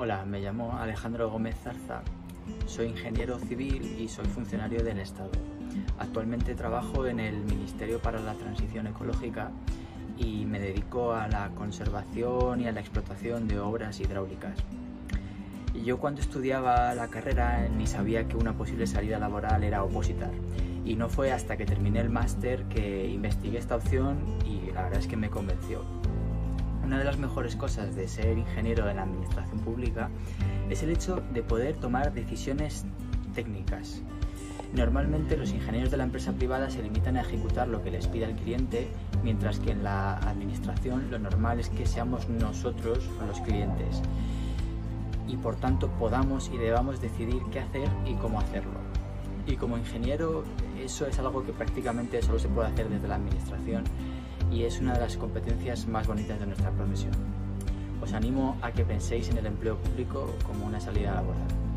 Hola, me llamo Alejandro Gómez Zarza, soy ingeniero civil y soy funcionario del Estado. Actualmente trabajo en el Ministerio para la Transición Ecológica y me dedico a la conservación y a la explotación de obras hidráulicas. Yo cuando estudiaba la carrera ni sabía que una posible salida laboral era opositar y no fue hasta que terminé el máster que investigué esta opción y la verdad es que me convenció. Una de las mejores cosas de ser ingeniero en la administración pública es el hecho de poder tomar decisiones técnicas. Normalmente los ingenieros de la empresa privada se limitan a ejecutar lo que les pida el cliente, mientras que en la administración lo normal es que seamos nosotros los clientes y por tanto podamos y debamos decidir qué hacer y cómo hacerlo. Y como ingeniero eso es algo que prácticamente solo se puede hacer desde la administración y es una de las competencias más bonitas de nuestra profesión. Os animo a que penséis en el empleo público como una salida laboral.